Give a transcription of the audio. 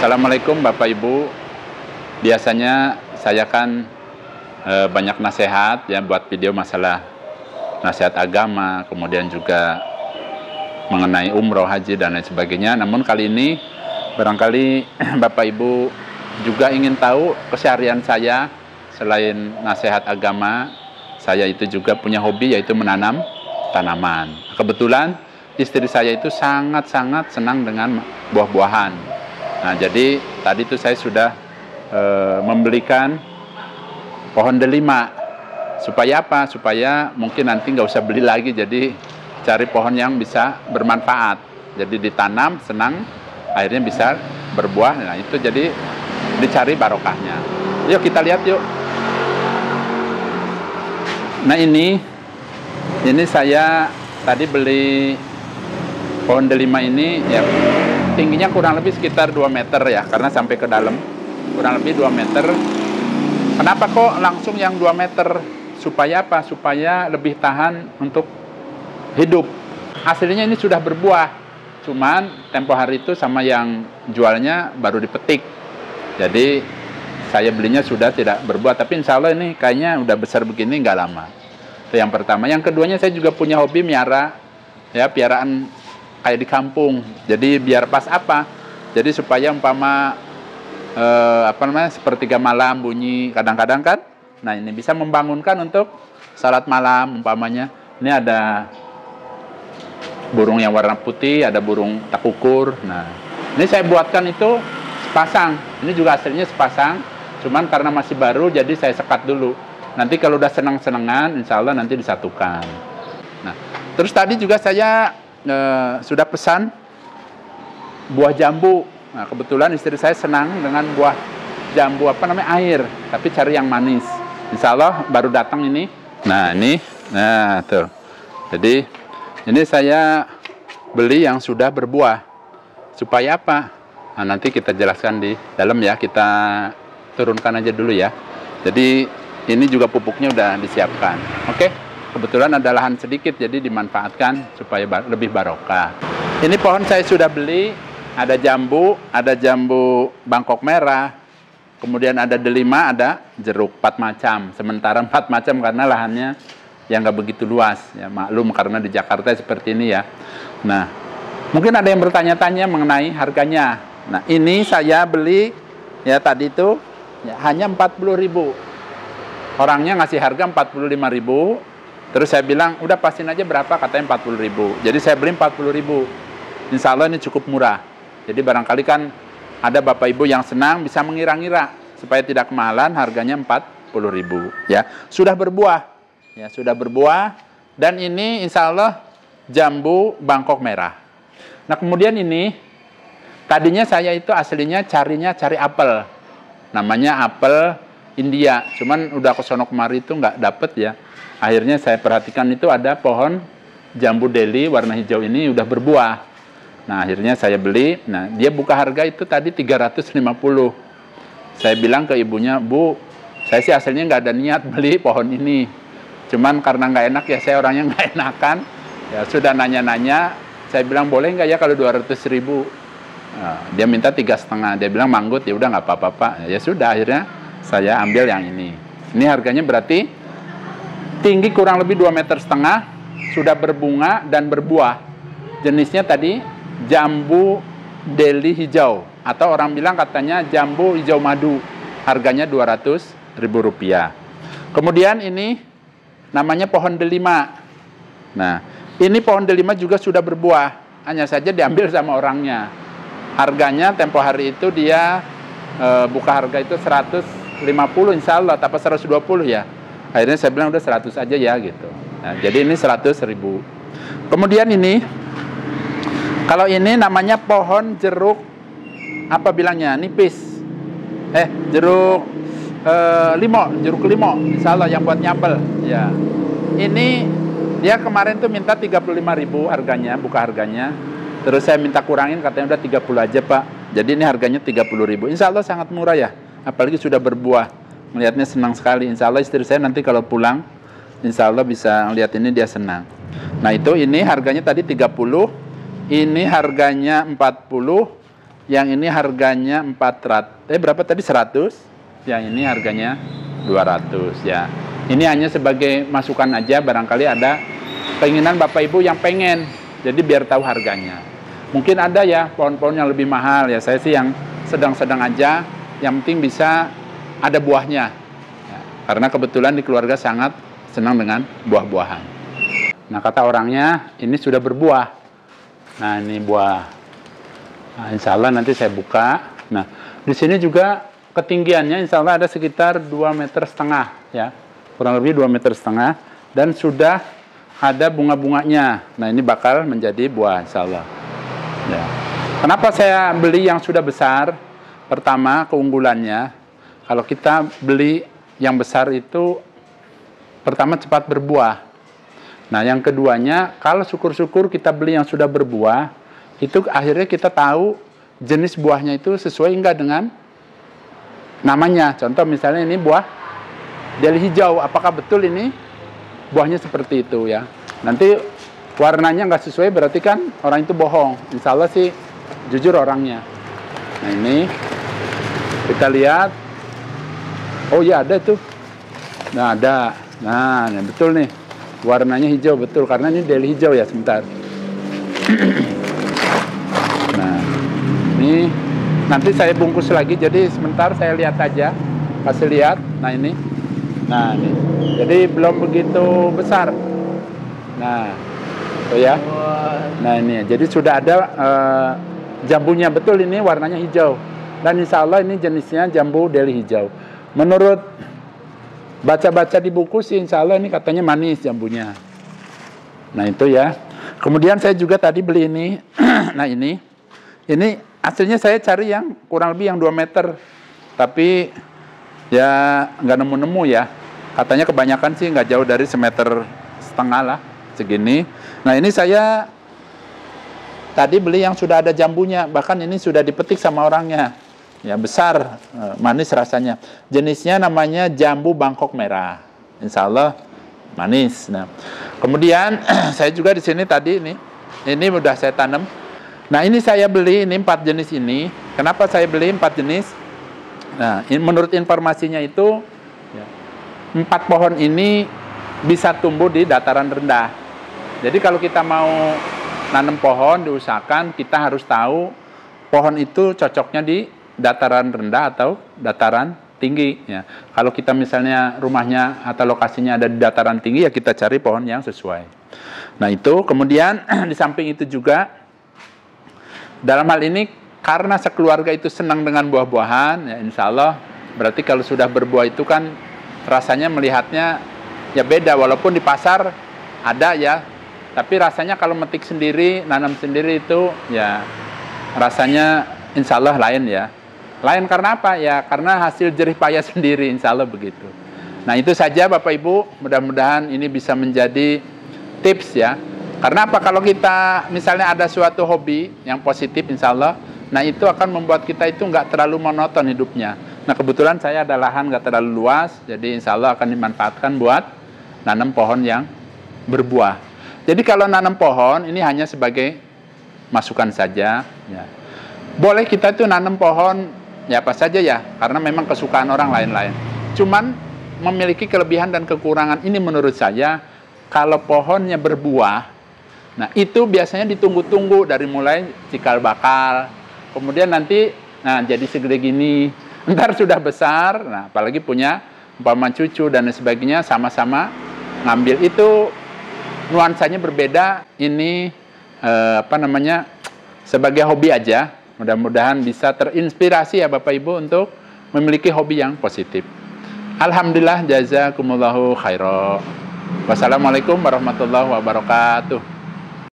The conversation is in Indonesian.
Assalamualaikum Bapak Ibu. Biasanya saya kan e, banyak nasihat ya buat video masalah nasihat agama, kemudian juga mengenai umroh, haji dan lain sebagainya. Namun kali ini barangkali Bapak Ibu juga ingin tahu keseharian saya selain nasihat agama, saya itu juga punya hobi yaitu menanam tanaman. Kebetulan istri saya itu sangat-sangat senang dengan buah-buahan Nah, jadi tadi itu saya sudah e, membelikan pohon delima. Supaya apa? Supaya mungkin nanti nggak usah beli lagi, jadi cari pohon yang bisa bermanfaat. Jadi ditanam, senang, akhirnya bisa berbuah. Nah, itu jadi dicari barokahnya. Yuk kita lihat yuk. Nah ini, ini saya tadi beli pohon delima ini ya tingginya kurang lebih sekitar 2 meter ya karena sampai ke dalam. Kurang lebih 2 meter. Kenapa kok langsung yang 2 meter? Supaya apa? Supaya lebih tahan untuk hidup. Hasilnya ini sudah berbuah. Cuman tempo hari itu sama yang jualnya baru dipetik. Jadi saya belinya sudah tidak berbuah. Tapi insya Allah ini kayaknya udah besar begini nggak lama. Itu yang pertama. Yang keduanya saya juga punya hobi miara. Ya piaraan kayak di kampung. Jadi biar pas apa? Jadi supaya umpama eh, apa namanya sepertiga malam bunyi kadang-kadang kan. Nah ini bisa membangunkan untuk salat malam umpamanya. Ini ada burung yang warna putih, ada burung takukur. Nah ini saya buatkan itu sepasang. Ini juga hasilnya sepasang. Cuman karena masih baru jadi saya sekat dulu. Nanti kalau udah senang-senangan, insya Allah nanti disatukan. Nah, terus tadi juga saya e, sudah pesan buah jambu. Nah, kebetulan istri saya senang dengan buah jambu apa namanya air, tapi cari yang manis. Insya Allah baru datang ini. Nah ini, nah tuh. Jadi ini saya beli yang sudah berbuah. Supaya apa? Nah, nanti kita jelaskan di dalam ya. Kita turunkan aja dulu ya. Jadi ini juga pupuknya udah disiapkan. Oke. Okay? Kebetulan ada lahan sedikit jadi dimanfaatkan supaya lebih barokah. Ini pohon saya sudah beli, ada jambu, ada jambu Bangkok merah, kemudian ada delima, ada jeruk, empat macam. Sementara empat macam karena lahannya yang nggak begitu luas, ya maklum karena di Jakarta seperti ini ya. Nah, mungkin ada yang bertanya-tanya mengenai harganya. Nah, ini saya beli ya tadi itu ya, hanya 40.000. Orangnya ngasih harga 45.000, Terus saya bilang, udah pasin aja berapa? Katanya 40 ribu. Jadi saya beli 40 ribu. Insya Allah ini cukup murah. Jadi barangkali kan ada bapak ibu yang senang bisa mengira-ngira supaya tidak kemahalan harganya 40 ribu. Ya sudah berbuah, ya sudah berbuah dan ini insya Allah jambu Bangkok merah. Nah kemudian ini tadinya saya itu aslinya carinya cari apel, namanya apel India. Cuman udah ke sono kemari itu nggak dapet ya akhirnya saya perhatikan itu ada pohon jambu deli warna hijau ini udah berbuah. Nah, akhirnya saya beli. Nah, dia buka harga itu tadi 350. Saya bilang ke ibunya, "Bu, saya sih aslinya nggak ada niat beli pohon ini. Cuman karena nggak enak ya saya orangnya nggak enakan. Ya sudah nanya-nanya, saya bilang boleh nggak ya kalau 200 ribu. Nah, dia minta tiga setengah. Dia bilang manggut ya udah nggak apa-apa. Ya sudah akhirnya saya ambil yang ini. Ini harganya berarti tinggi kurang lebih 2 meter setengah, sudah berbunga dan berbuah. Jenisnya tadi jambu deli hijau atau orang bilang katanya jambu hijau madu. Harganya 200 ribu rupiah. Kemudian ini namanya pohon delima. Nah, ini pohon delima juga sudah berbuah. Hanya saja diambil sama orangnya. Harganya tempo hari itu dia e, buka harga itu 150 insya Allah, tapi 120 ya. Akhirnya saya bilang udah 100 aja ya gitu. Nah, jadi ini 100 ribu. Kemudian ini kalau ini namanya pohon jeruk apa bilangnya? Nipis. Eh jeruk eh, limo jeruk limo insya Allah yang buat nyambel ya. Ini dia kemarin tuh minta 35 ribu harganya buka harganya. Terus saya minta kurangin katanya udah 30 aja pak. Jadi ini harganya 30 ribu. Insya Allah sangat murah ya apalagi sudah berbuah. Melihatnya senang sekali. Insya Allah istri saya nanti kalau pulang, insya Allah bisa lihat ini dia senang. Nah itu ini harganya tadi 30, ini harganya 40, yang ini harganya 400 eh berapa tadi? 100 yang ini harganya 200 ya. Ini hanya sebagai masukan aja barangkali ada keinginan Bapak Ibu yang pengen. Jadi biar tahu harganya. Mungkin ada ya pohon-pohon yang lebih mahal. Ya saya sih yang sedang-sedang aja yang penting bisa ada buahnya ya, karena kebetulan di keluarga sangat senang dengan buah-buahan nah kata orangnya ini sudah berbuah nah ini buah Nah, insya Allah nanti saya buka. Nah, di sini juga ketinggiannya insya Allah ada sekitar 2 meter setengah ya. Kurang lebih 2 meter setengah. Dan sudah ada bunga-bunganya. Nah, ini bakal menjadi buah insya Allah. Ya. Kenapa saya beli yang sudah besar? Pertama, keunggulannya. Kalau kita beli yang besar itu pertama cepat berbuah. Nah, yang keduanya, kalau syukur-syukur kita beli yang sudah berbuah, itu akhirnya kita tahu jenis buahnya itu sesuai enggak dengan namanya. Contoh misalnya ini buah deli hijau, apakah betul ini buahnya seperti itu ya? Nanti warnanya nggak sesuai berarti kan orang itu bohong. Insya Allah sih jujur orangnya. Nah ini kita lihat. Oh ya ada tuh. Nah ada. Nah ini betul nih. Warnanya hijau betul. Karena ini deli hijau ya sebentar. ini. Nanti saya bungkus lagi. Jadi sebentar saya lihat aja. Kasih lihat. Nah ini. Nah ini. Jadi belum begitu besar. Nah oh ya. Nah ini. Jadi sudah ada uh, jambunya. Betul ini warnanya hijau dan insya Allah ini jenisnya jambu deli hijau menurut baca-baca di buku sih insya Allah ini katanya manis jambunya nah itu ya kemudian saya juga tadi beli ini nah ini ini Aslinya saya cari yang kurang lebih yang 2 meter. Tapi ya nggak nemu-nemu ya. Katanya kebanyakan sih nggak jauh dari semeter setengah lah, segini. Nah ini saya tadi beli yang sudah ada jambunya, bahkan ini sudah dipetik sama orangnya. Ya besar, eh, manis rasanya. Jenisnya namanya jambu Bangkok merah. Insya Allah manis. Nah, kemudian saya juga di sini tadi ini, ini sudah saya tanam Nah ini saya beli ini empat jenis ini. Kenapa saya beli empat jenis? Nah in, menurut informasinya itu ya, empat pohon ini bisa tumbuh di dataran rendah. Jadi kalau kita mau nanam pohon diusahakan kita harus tahu pohon itu cocoknya di dataran rendah atau dataran tinggi ya. Kalau kita misalnya rumahnya atau lokasinya ada di dataran tinggi ya kita cari pohon yang sesuai. Nah itu kemudian di samping itu juga dalam hal ini karena sekeluarga itu senang dengan buah-buahan, ya insya Allah berarti kalau sudah berbuah itu kan rasanya melihatnya ya beda walaupun di pasar ada ya, tapi rasanya kalau metik sendiri, nanam sendiri itu ya rasanya insya Allah lain ya. Lain karena apa? Ya karena hasil jerih payah sendiri insya Allah begitu. Nah itu saja Bapak Ibu, mudah-mudahan ini bisa menjadi tips ya karena apa? Kalau kita misalnya ada suatu hobi yang positif insya Allah, nah itu akan membuat kita itu nggak terlalu monoton hidupnya. Nah kebetulan saya ada lahan nggak terlalu luas, jadi insya Allah akan dimanfaatkan buat nanam pohon yang berbuah. Jadi kalau nanam pohon ini hanya sebagai masukan saja. Ya. Boleh kita itu nanam pohon ya apa saja ya, karena memang kesukaan orang lain-lain. Cuman memiliki kelebihan dan kekurangan ini menurut saya kalau pohonnya berbuah Nah, itu biasanya ditunggu-tunggu dari mulai cikal bakal. Kemudian nanti nah jadi segede gini. Ntar sudah besar, nah apalagi punya umpama cucu dan sebagainya sama-sama ngambil itu nuansanya berbeda. Ini eh, apa namanya? sebagai hobi aja. Mudah-mudahan bisa terinspirasi ya Bapak Ibu untuk memiliki hobi yang positif. Alhamdulillah jazakumullahu khairan. Wassalamualaikum warahmatullahi wabarakatuh.